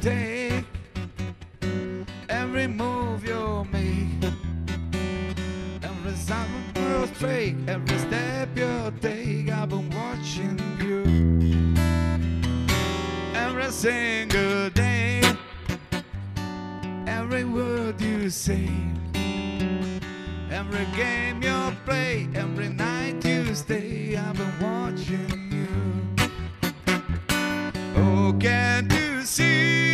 take, every move you make, every sound you break, every step you take. I've been watching you every single day, every word you say. Every game you play, every night you stay, I've been watching you. Oh, can't you see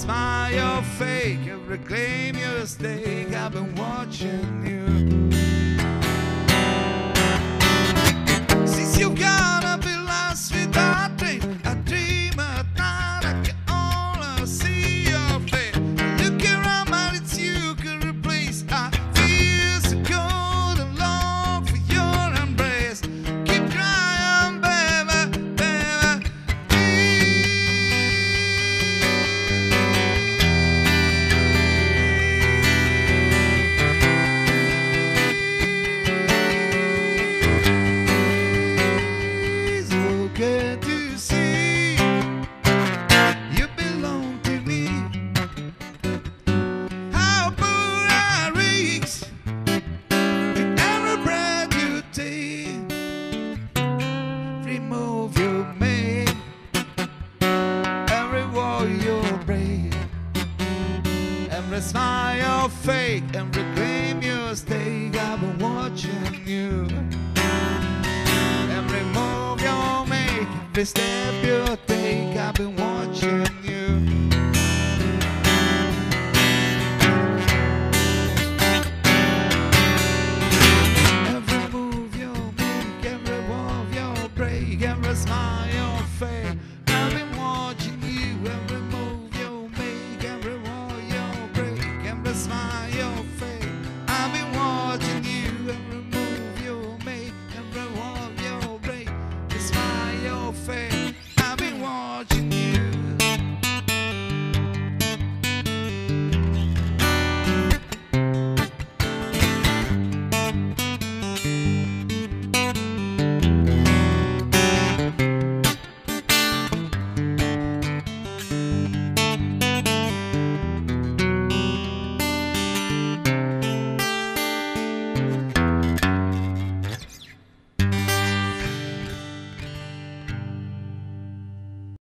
smile you fake, every claim you stake, I've been watching you. Every smile you fake, every claim you stake. I've been watching you. Every move you make, every step you take, I've been watching you. Every move you make, every wall you break, every smile